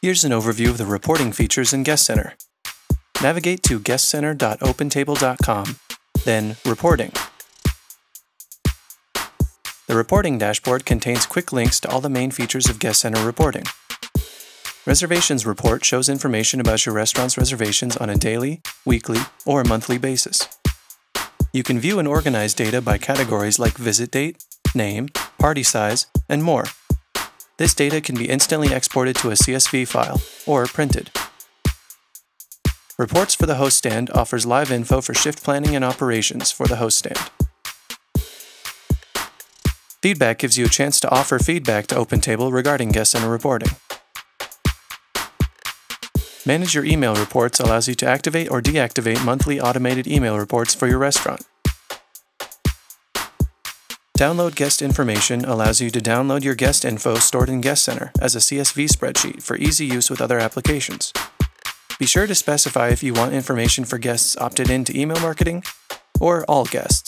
Here's an overview of the reporting features in Guest Center. Navigate to guestcenter.opentable.com, then Reporting. The reporting dashboard contains quick links to all the main features of Guest Center reporting. Reservations report shows information about your restaurant's reservations on a daily, weekly, or monthly basis. You can view and organize data by categories like visit date, name, party size, and more. This data can be instantly exported to a CSV file or printed. Reports for the host stand offers live info for shift planning and operations for the host stand. Feedback gives you a chance to offer feedback to OpenTable regarding guest center reporting. Manage your email reports allows you to activate or deactivate monthly automated email reports for your restaurant. Download guest information allows you to download your guest info stored in Guest Center as a CSV spreadsheet for easy use with other applications. Be sure to specify if you want information for guests opted into email marketing or all guests.